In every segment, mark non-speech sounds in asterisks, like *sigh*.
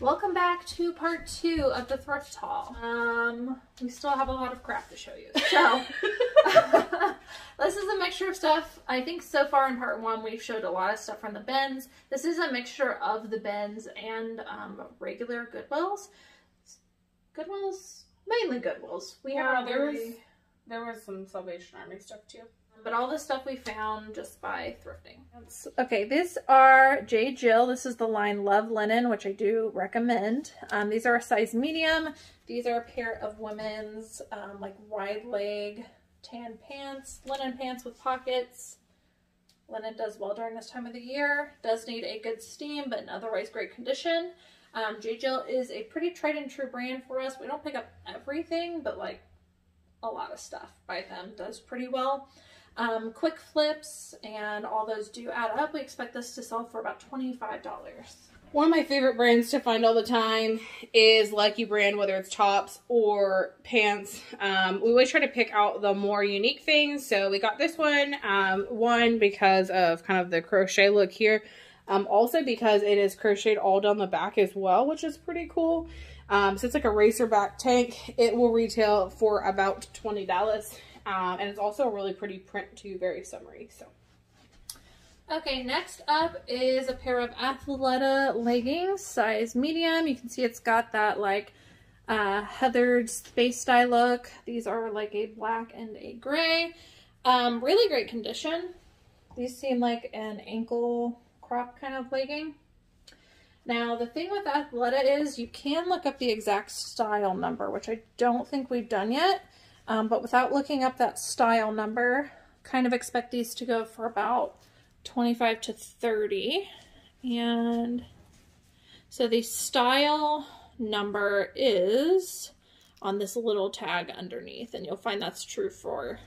Welcome back to part two of the thrift haul. Um, we still have a lot of crap to show you. *laughs* So, *laughs* this is a mixture of stuff. I think so far in part one, we've showed a lot of stuff from the bins. This is a mixture of the bins and um, regular Goodwills. Goodwills, mainly Goodwills. We Yeah, have there was there was some Salvation Army stuff too. But all the stuff we found just by thrifting. Okay, these are J. Jill. This is the line Love Linen, which I do recommend. Um, these are a size medium. These are a pair of women's um, like wide leg tan pants, linen pants with pockets. Linen does well during this time of the year. Does need a good steam, but in otherwise great condition. Um, J. Jill is a pretty tried and true brand for us. We don't pick up everything, but like a lot of stuff by them does pretty well. Um, quick flips and all those do add up. We expect this to sell for about $25. One of my favorite brands to find all the time is Lucky Brand, whether it's tops or pants. Um, we always try to pick out the more unique things. So we got this one, um, one because of kind of the crochet look here. Um, also because it is crocheted all down the back as well, which is pretty cool. Um, so it's like a racer back tank. It will retail for about $20. Um, and it's also a really pretty print too, very summery. So Okay, next up is a pair of Athleta leggings, size medium. You can see it's got that like uh, heathered space dye look. These are like a black and a gray. Um, really great condition. These seem like an ankle crop kind of legging. Now, the thing with Athleta is you can look up the exact style number, which I don't think we've done yet. Um, but without looking up that style number, kind of expect these to go for about 25 to 30. And so the style number is on this little tag underneath. And you'll find that's true for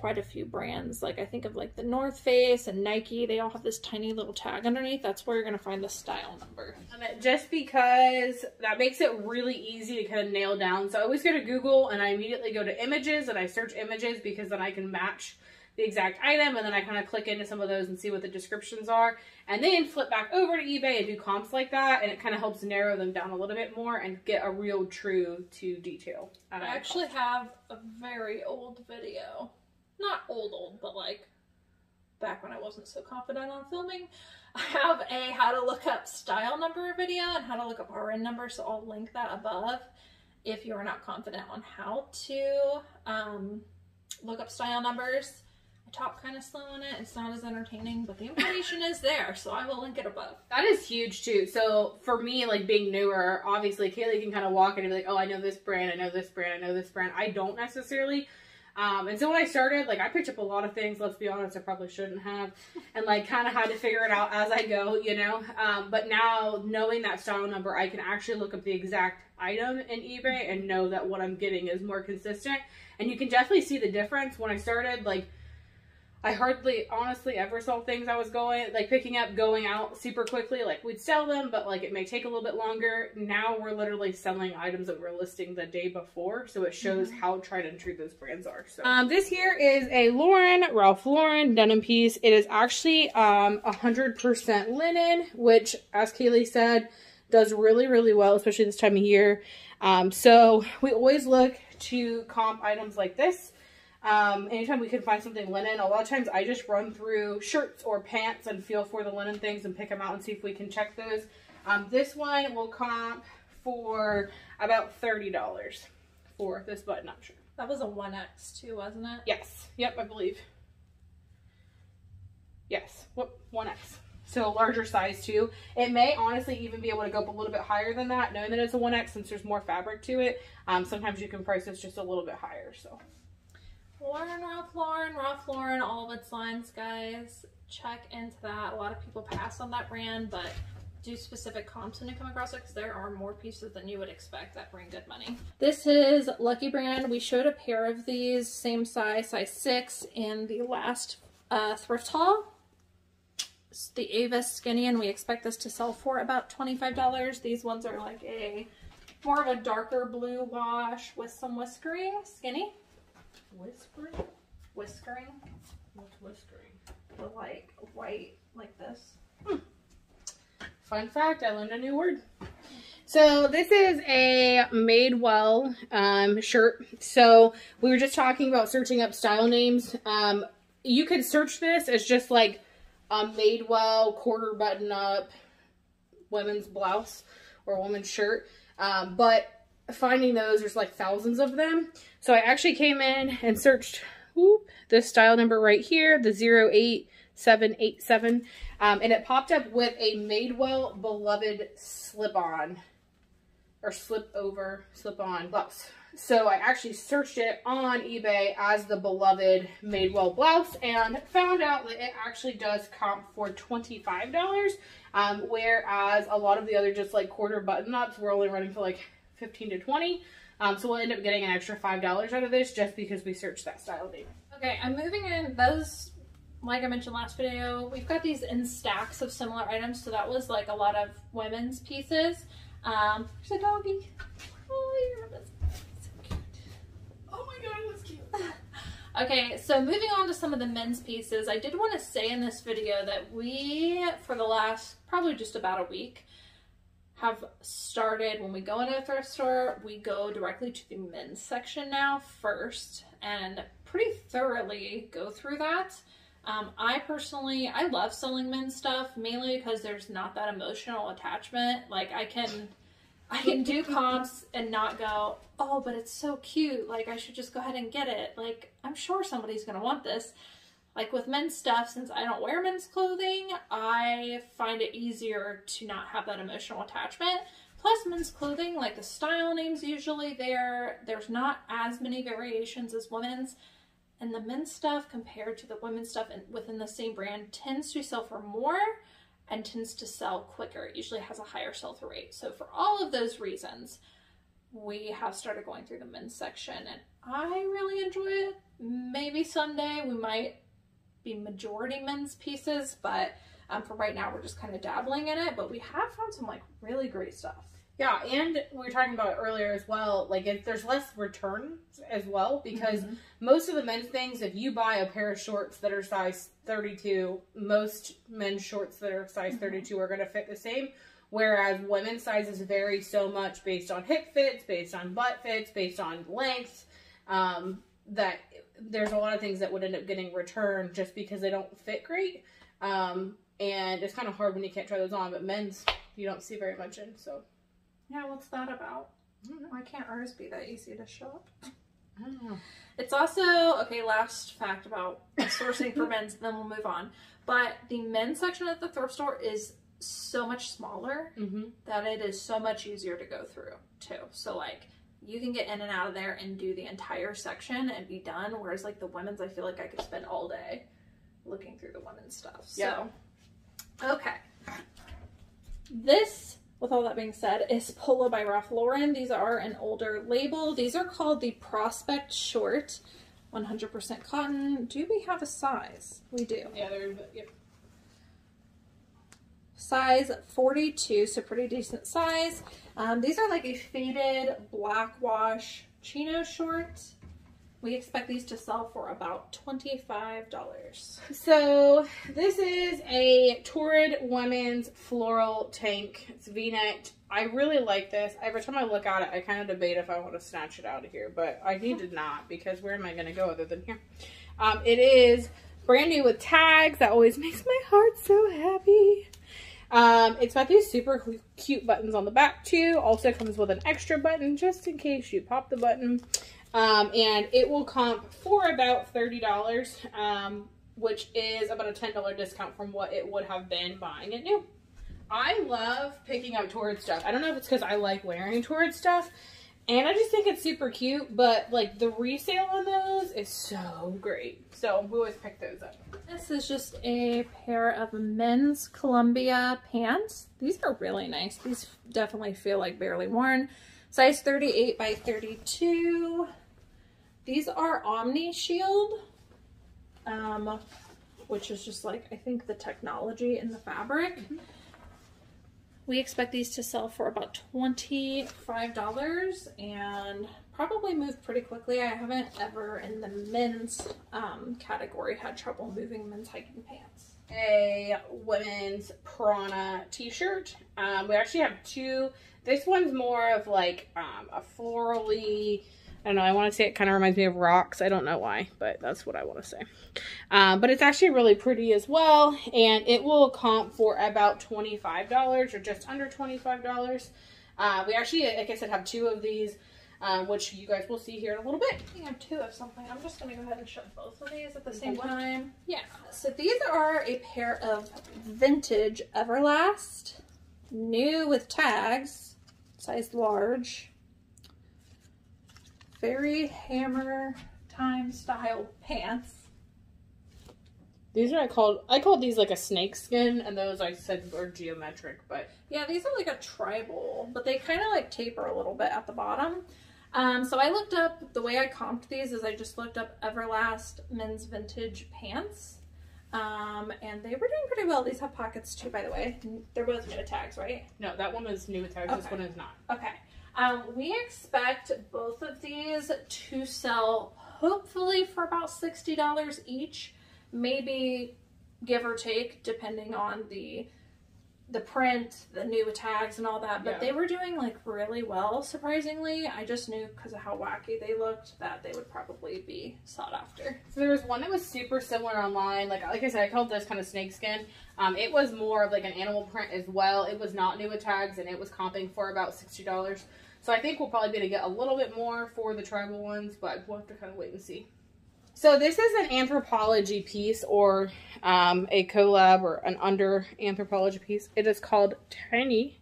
quite a few brands. Like I think of like the North Face and Nike. They all have this tiny little tag underneath. That's where you're going to find the style number. Um, just because that makes it really easy to kind of nail down. So I always go to Google and I immediately go to images and I search images because then I can match the exact item and then I kind of click into some of those and see what the descriptions are and then flip back over to eBay and do comps like that and it kind of helps narrow them down a little bit more and get a real true to detail. I actually have a very old video. Not old old, but like back when I wasn't so confident on filming. I have a how to look up style number video and how to look up RN number, so I'll link that above if you are not confident on how to um, look up style numbers. I talk kind of slow on it. It's not as entertaining, but the information is there, so I will link it above. That is huge too. So for me, like being newer, obviously Cayley can kind of walk in and be like, oh, I know this brand, I know this brand, I know this brand. I don't necessarily. Um, and so when I started, like I picked up a lot of things, let's be honest, I probably shouldn't have, and like kind of had to figure it out as I go, you know. Um, but now knowing that style number, I can actually look up the exact item in eBay and know that what I'm getting is more consistent. And you can definitely see the difference. When I started, like I hardly honestly ever saw things I was going like picking up going out super quickly. Like we'd sell them, but like it may take a little bit longer. Now we're literally selling items that we're listing the day before, so it shows how tried and true those brands are. So um, this here is a Lauren Ralph Lauren denim piece. It is actually um hundred percent linen, which as Cayley said does really really well, especially this time of year. Um, so we always look to comp items like this. Um, anytime we can find something linen, a lot of times I just run through shirts or pants and feel for the linen things and pick them out and see if we can check those. Um, this one will comp for about $30 for this button up shirt. That was a 1X too, wasn't it? Yes. Yep, I believe. Yes. Whoop, 1X. So larger size too. It may honestly even be able to go up a little bit higher than that, knowing that it's a 1X since there's more fabric to it. Um, sometimes you can price this just a little bit higher, so. Lauren, Ralph Lauren, Ralph Lauren, all of its lines, guys. Check into that. A lot of people pass on that brand, but do specific comps when you come across it because there are more pieces than you would expect that bring good money. This is Lucky Brand. We showed a pair of these, same size, size 6, in the last uh, thrift haul. It's the Avis Skinny, and we expect this to sell for about $25. These ones are like a more of a darker blue wash with some whiskering. Skinny. Whispering? Whiskering. What's whiskering? The like white like this. Fun fact, I learned a new word. So this is a Madewell um, shirt. So we were just talking about searching up style names. Um, you could search this as just like a Madewell quarter button up women's blouse or woman's shirt. Um, but finding those, there's like thousands of them. So I actually came in and searched whoop, the style number right here, the 08787. Um, and it popped up with a Madewell Beloved slip-on or slip over, slip on blouse. So I actually searched it on eBay as the beloved Madewell blouse and found out that it actually does comp for $25. Um, whereas a lot of the other just like quarter button ups were only running for like 15 to 20. Um, so we'll end up getting an extra $5 out of this just because we searched that style name. Okay, I'm moving in those, like I mentioned last video, we've got these in stacks of similar items. So that was like a lot of women's pieces. Um, there's a doggy. Oh, you're so cute. Oh my god, that's cute. *laughs* Okay, so moving on to some of the men's pieces, I did want to say in this video that we, for the last probably just about a week, have started when we go into a thrift store, we go directly to the men's section now first and pretty thoroughly go through that. Um, I personally, I love selling men's stuff mainly because there's not that emotional attachment. Like I can, I can do *laughs* comps and not go, oh, but it's so cute. Like I should just go ahead and get it. Like I'm sure somebody's gonna want this. Like with men's stuff, since I don't wear men's clothing, I find it easier to not have that emotional attachment. Plus men's clothing, like the style names usually there, there's not as many variations as women's. And the men's stuff compared to the women's stuff within the same brand tends to sell for more and tends to sell quicker. It usually has a higher sell-through rate. So for all of those reasons, we have started going through the men's section and I really enjoy it. Maybe someday we might be majority men's pieces, but um, for right now we're just kind of dabbling in it. But we have found some like really great stuff. Yeah, and we were talking about earlier as well. Like, if there's less returns as well, because mm-hmm. most of the men's things, if you buy a pair of shorts that are size 32, most men's shorts that are size mm-hmm. 32 are going to fit the same. Whereas women's sizes vary so much based on hip fits, based on butt fits, based on lengths, um, that there's a lot of things that would end up getting returned just because they don't fit great. Um, and it's kind of hard when you can't try those on, but men's you don't see very much in, so. Yeah, what's that about? Why can't ours be that easy to shop? I don't know. It's also, okay, last fact about sourcing for *laughs* men's, then we'll move on. But the men's section at the thrift store is so much smaller mm-hmm. that it is so much easier to go through, too. So, like, you can get in and out of there and do the entire section and be done. Whereas, like, the women's, I feel like I could spend all day looking through the women's stuff. So, okay. This with all that being said, is Polo by Ralph Lauren. These are an older label. These are called the Prospect Short, 100% cotton. Do we have a size? We do. Yeah, they're, yep. Size 42, so pretty decent size. Um, these are like a faded black wash chino short. We expect these to sell for about $25. So this is a Torrid Women's Floral Tank. It's V-necked. I really like this. Every time I look at it, I kind of debate if I want to snatch it out of here, but I need to not because where am I going to go other than here? Um, it is brand new with tags. That always *laughs* makes my heart so happy. Um, it's got these super cute buttons on the back too. Also comes with an extra button just in case you pop the button. Um, and it will comp for about $30, um, which is about a $10 discount from what it would have been buying it new. I love picking up Torrid stuff. I don't know if it's because I like wearing Torrid stuff, and I just think it's super cute, but like the resale on those is so great. So we always pick those up. This is just a pair of men's Columbia pants. These are really nice. These definitely feel like barely worn. Size 38 by 32. These are Omni Shield, um, which is just like, I think the technology in the fabric. Mm -hmm. We expect these to sell for about $25 and probably move pretty quickly. I haven't ever in the men's um, category had trouble moving men's hiking pants. a women's Prana t-shirt. Um, we actually have two. This one's more of like um, a florally, I don't know, I want to say it kind of reminds me of rocks. I don't know why, but that's what I want to say. Um, but it's actually really pretty as well, and it will comp for about $25 or just under $25. Uh, we actually, like I said, have two of these um, which you guys will see here in a little bit. I have two of something. I'm just going to go ahead and show both of these at the same time. Yeah. So these are a pair of vintage Everlast, new with tags, size large, very hammer time style pants. These are I called I called these like a snake skin, and those I said were geometric, but yeah, these are like a tribal, but they kind of like taper a little bit at the bottom. Um, so I looked up, the way I comped these is I just looked up Everlast men's vintage pants. Um, and they were doing pretty well. These have pockets too, by the way. They're both new tags, right? No, that one was new tags. Okay. This one is not. Okay. Um, we expect both of these to sell hopefully for about $60 each. Maybe give or take, depending on the the print, the new tags and all that, but yeah. they were doing like really well, surprisingly. I just knew because of how wacky they looked that they would probably be sought after. So there was one that was super similar online. Like like I said, I called this kind of snakeskin. Um, it was more of like an animal print as well. It was not new with tags and it was comping for about $60. So I think we'll probably be able to get a little bit more for the tribal ones, but we'll have to kind of wait and see. So this is an Anthropologie piece or um, a collab or an under Anthropologie piece. It is called Tiny,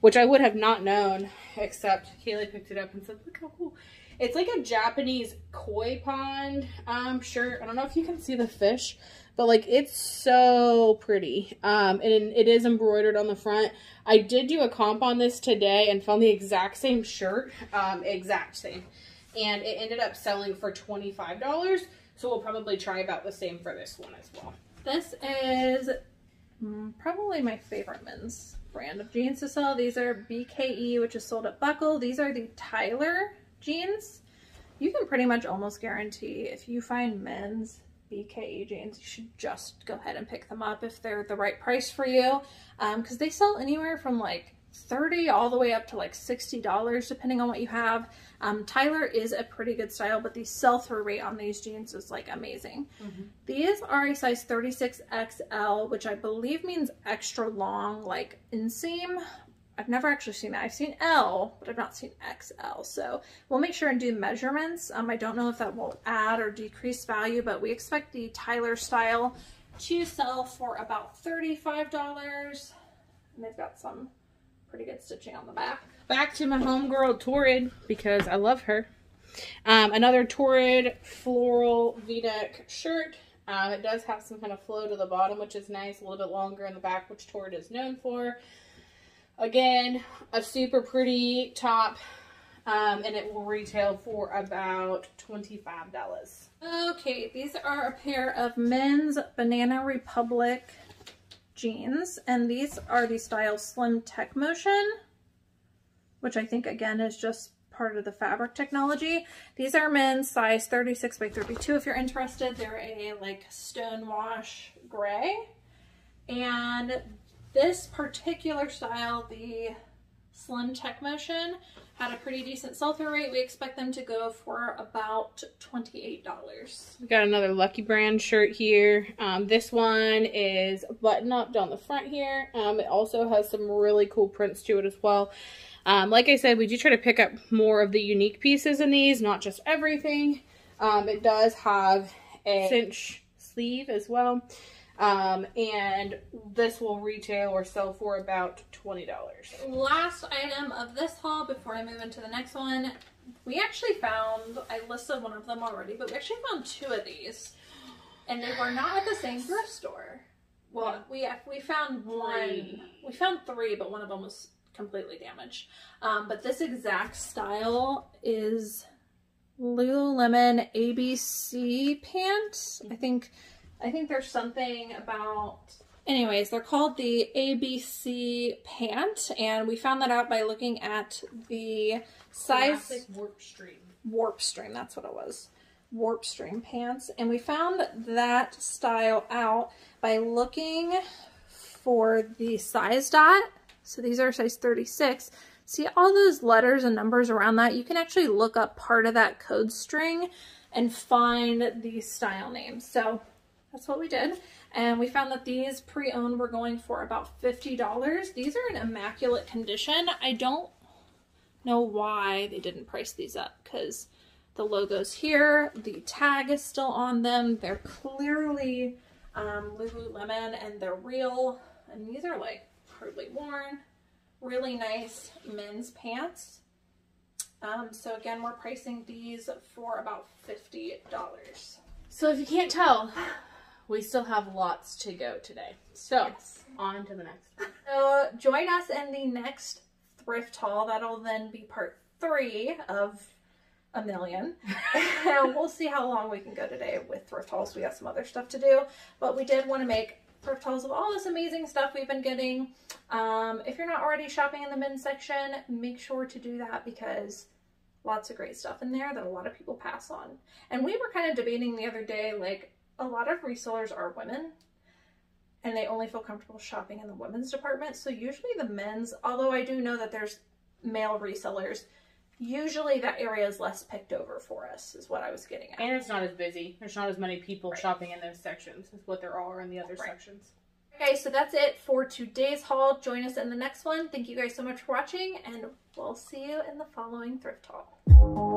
which I would have not known except Kaylee picked it up and said, look how cool. It's like a Japanese koi pond um, shirt. I don't know if you can see the fish, but like it's so pretty. Um, and it is embroidered on the front. I did do a comp on this today and found the exact same shirt, um, exact same and it ended up selling for $25. So we'll probably try about the same for this one as well. This is mm, probably my favorite men's brand of jeans to sell. These are BKE, which is sold at Buckle. These are the Tyler jeans. You can pretty much almost guarantee if you find men's BKE jeans, you should just go ahead and pick them up if they're the right price for you. Because um, they sell anywhere from like 30 all the way up to like $60 depending on what you have. Um, Tyler is a pretty good style, but the sell-through rate on these jeans is like amazing. Mm -hmm. These are a size 36XL, which I believe means extra long, like inseam. I've never actually seen that. I've seen L, but I've not seen XL. So we'll make sure and do measurements. Um, I don't know if that will add or decrease value, but we expect the Tyler style to sell for about $35. And they've got some pretty good stitching on the back. Back to my homegirl Torrid because I love her. Um, another Torrid floral v-neck shirt. Um, it does have some kind of flow to the bottom, which is nice. A little bit longer in the back, which Torrid is known for. Again, a super pretty top, um, and it will retail for about $25. Okay, these are a pair of men's Banana Republic jeans. And these are the style Slim Tech Motion, which I think again is just part of the fabric technology. These are men's size 36 by 32 if you're interested. They're a like stone wash gray. And this particular style, the Slim Tech Motion, had a pretty decent sell-through rate. We expect them to go for about $28. We got another Lucky Brand shirt here. Um, this one is button up down the front here. Um, it also has some really cool prints to it as well. Um, like I said, we do try to pick up more of the unique pieces in these, not just everything. Um, it does have a cinch sleeve as well. Um, and this will retail or sell for about $20. Last item of this haul before I move into the next one. We actually found, I listed one of them already, but we actually found two of these. And they were not at the same thrift store. Well, we we found one. We found three, but one of them was completely damaged. Um, but this exact style is Lululemon ABC pants. I think I think there's something about, anyways, they're called the ABC pant, and we found that out by looking at the size. Classic Warpstreme. Warp stream, that's what it was. Warpstreme pants, and we found that style out by looking for the size dot. So these are size 36. See all those letters and numbers around that? You can actually look up part of that code string and find the style name. So that's what we did. And we found that these pre-owned were going for about $50. These are in immaculate condition. I don't know why they didn't price these up because the logo's here, the tag is still on them. They're clearly um, Lululemon and they're real. And these are like hardly worn, really nice men's pants. Um, so again, we're pricing these for about $50. So if you can't tell, we still have lots to go today. So yes. on to the next. So join us in the next thrift haul. That'll then be part three of a million. *laughs* and we'll see how long we can go today with thrift hauls. We got some other stuff to do, but we did want to make thrift hauls of all this amazing stuff we've been getting. Um, if you're not already shopping in the men's section, make sure to do that because lots of great stuff in there that a lot of people pass on. And we were kind of debating the other day, like a lot of resellers are women and they only feel comfortable shopping in the women's department. So usually the men's, although I do know that there's male resellers, usually that area is less picked over for us is what I was getting at. And it's not as busy. There's not as many people right. shopping in those sections as what there are in the other right. sections. Okay, so that's it for today's haul. Join us in the next one. Thank you guys so much for watching, and we'll see you in the following thrift haul.